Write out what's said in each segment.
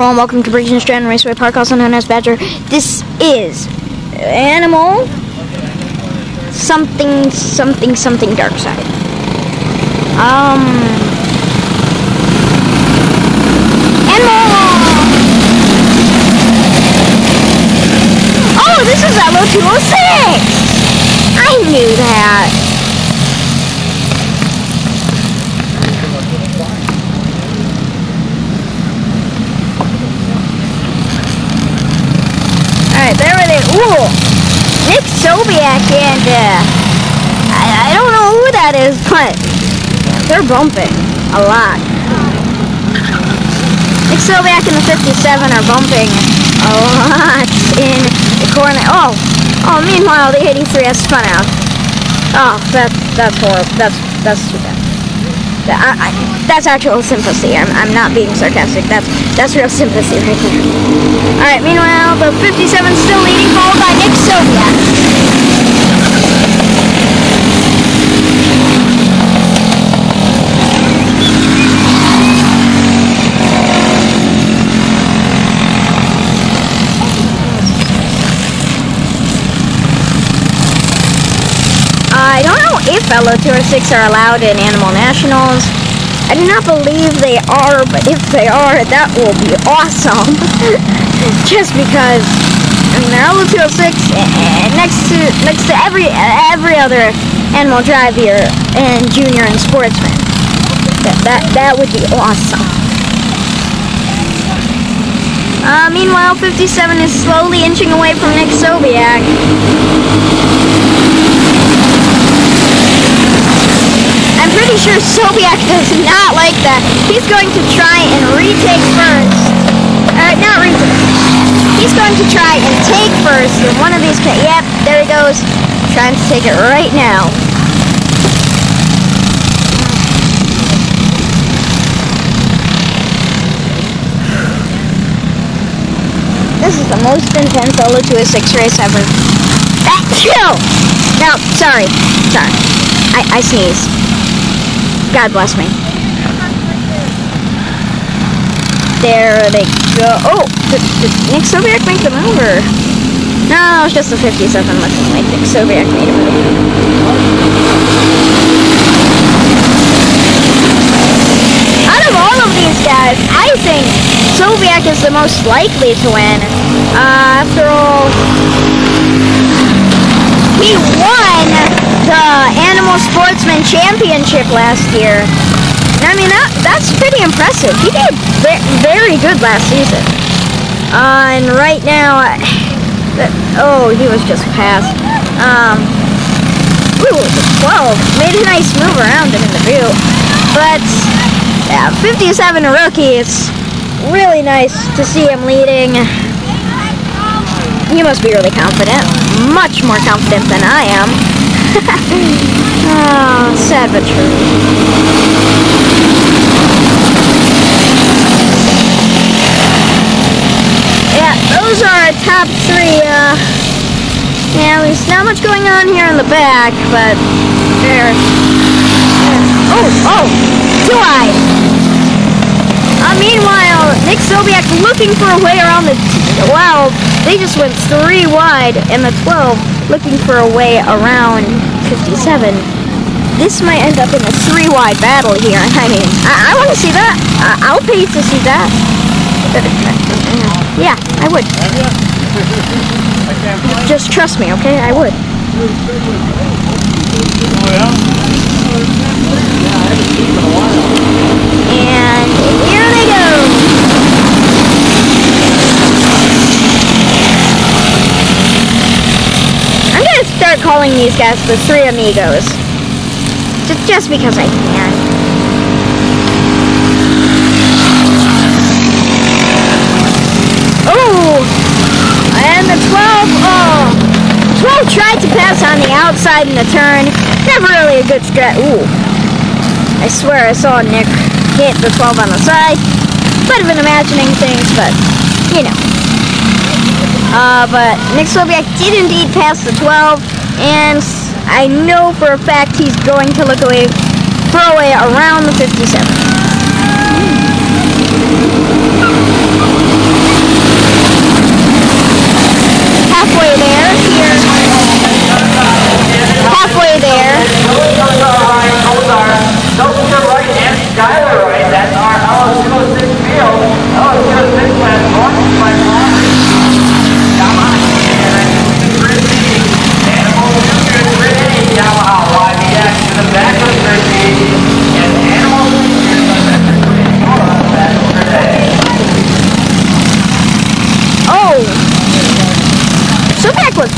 Hello and welcome to and Strand Raceway Park, also known as Badger. This is Animal something something something dark side. Um Animal Oh, this is LO206! I knew that. Alright, there it is. Ooh! Nick and, uh, I, I don't know who that is, but they're bumping a lot. Nick Sobiak and the 57 are bumping a lot in the corner. Oh! Oh, meanwhile, the 83 has spun out. Oh, that, that's horrible. That's, that's too bad. I, I, that's actual sympathy. I'm, I'm not being sarcastic. That's that's real sympathy right there. All right. Meanwhile, the 57 still leading, followed by Nick Sobiak. If LO206 are allowed in Animal Nationals. I do not believe they are, but if they are, that will be awesome. Just because I mean, they're LO206 and next to next to every every other Animal Drive here and Junior and Sportsman. That that that would be awesome. Uh, meanwhile, 57 is slowly inching away from Nick Sobiak. Pretty sure Sobiak does not like that. He's going to try and retake first. Uh, not retake. He's going to try and take first in one of these. Yep, there he goes. Trying to take it right now. This is the most intense LO206 race ever. Ah, chill! No, sorry. Sorry. I, I sneeze. God bless me. There they go. Oh, did, did Nick Sobiak make the move or? No, it's just the 57 looking like Nick Sobiak made a move. Out of all of these guys, I think Sobiak is the most likely to win. Uh, after all, he won the Animal Sportsman Championship last year. I mean, that that's pretty impressive. He did ve- very good last season. Uh, and right now, oh, he was just passed. Um, ooh, 12 made a nice move around him in the view, but yeah, 57 rookie. It's really nice to see him leading. He must be really confident. Much more confident than I am. oh. Yeah, those are our top three. Uh, yeah, there's not much going on here in the back, but there. Oh, oh, too wide. Uh, meanwhile, Nick Sobiak looking for a way around the 12. They just went three wide, and the 12 looking for a way around 57. This might end up in a three wide battle here. I mean, I, I want to see that. I, I'll pay to see that. Yeah, I would. Just trust me, okay? I would here they go. I'm gonna start calling these guys the Three Amigos. Just, just because I can. Oh! And the 12, oh! 12 tried to pass on the outside in the turn. Never really a good strat. Ooh. I swear I saw Nick hit the 12 on the side. Might have been imagining things, but, you know. Uh, but Nick Sobiak did indeed pass the 12, and I know for a fact he's going to look away, throw away around the 57. Halfway there. Here. Halfway there.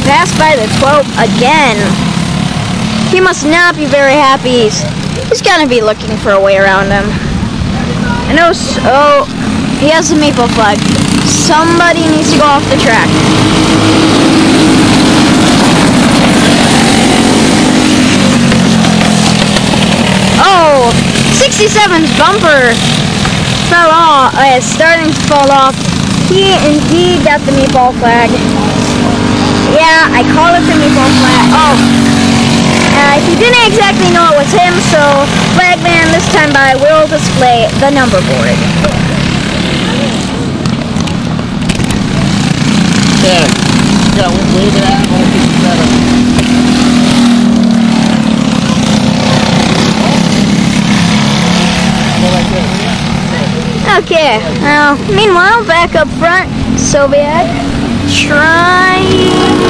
Passed by the 12 again. He must not be very happy. He's, he's gonna be looking for a way around him. I know, oh, he has the meatball flag. Somebody needs to go off the track. Oh, 67's bumper fell off, uh, starting to fall off. He indeed got the meatball flag. Yeah, I call it the meatball flag. Oh, uh, he didn't exactly know it was him, so Flagman this time by will display the number board. Yeah, yeah, wave it out, want to keep it better. Okay, now, meanwhile, back up front, Sobiak trying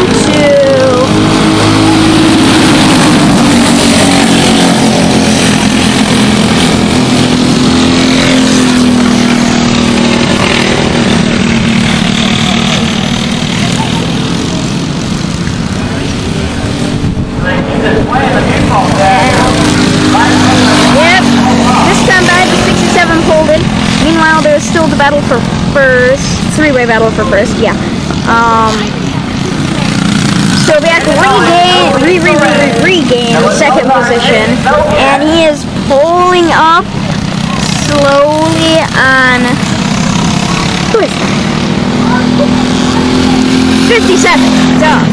Meanwhile, there's still the battle for first. Three-way battle for first. Yeah. Um. Sobiak regain, re, re, re, re, regain second position, and he is pulling up slowly on. Who is that? 57. Duh.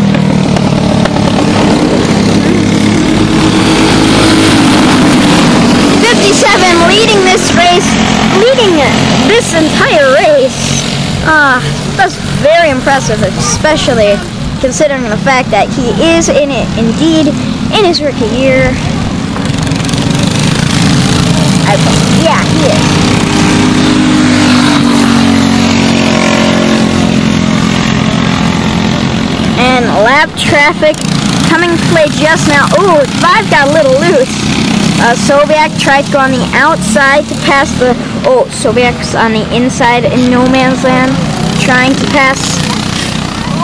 57 leading this race, leading this entire race. Ah, that's very impressive, especially considering the fact that he is in it indeed in his rookie year. Yeah, he is. And lap traffic coming to play just now. Ooh, five got a little loose. Uh, Soviak tried to go on the outside to pass the. Oh, Soviak's on the inside in no man's land, trying to pass.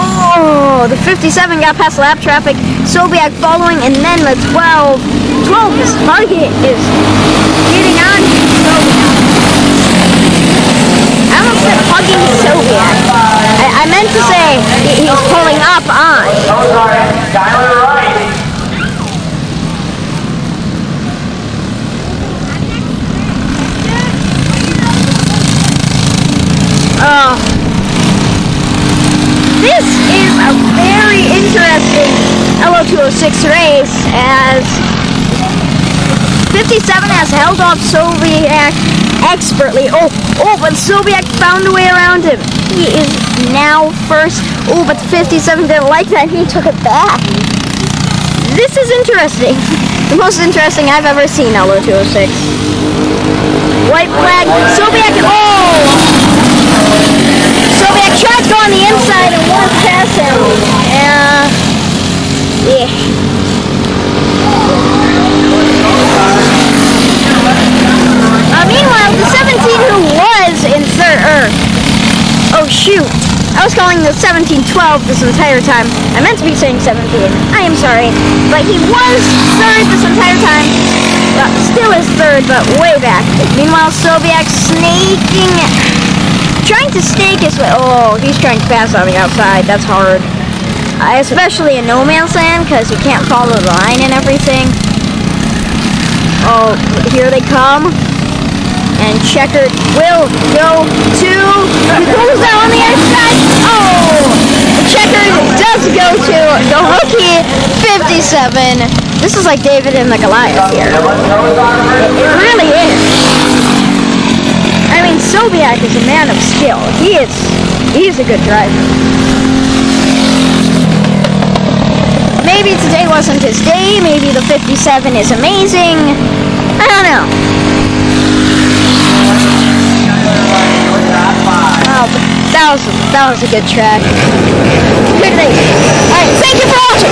Oh, the 57 got past lap traffic. Soviak following, and then the 12. 12 is hugging, is getting on Soviak. I almost said hugging Soviak. I, I meant to say he's pulling up on. Oh, sorry. Skylar right. Oh. This is a very interesting LO206 race as 57 has held off Soviak expertly. Oh, oh, but Soviak found a way around him. He is now first. Oh, but 57 didn't like that. He took it back. This is interesting. The most interesting I've ever seen LO206. White flag. Soviak. Oh! Soviak tried to go on the inside and won't pass him. Yeah. Yeah. Uh, meanwhile, the 17 who was in third, er, oh shoot, I was calling the 1712 this entire time. I meant to be saying 17. I am sorry, but he was third this entire time. Well, still is third, but way back. Meanwhile, Soviak snaking trying to snake his way. Oh, he's trying to pass on the outside. That's hard. Uh, especially in no man's land because you can't follow the line and everything. Oh, here they come. And Checkered will go to. He goes out on the outside. Oh! Checkered does go to the rookie 57. This is like David and the Goliath here. It really is. I Sobiak is a man of skill. He is, he's a good driver. Maybe today wasn't his day. Maybe the 57 is amazing. I don't know. Oh, that was that was a good track. Good race. All right, thank you for watching.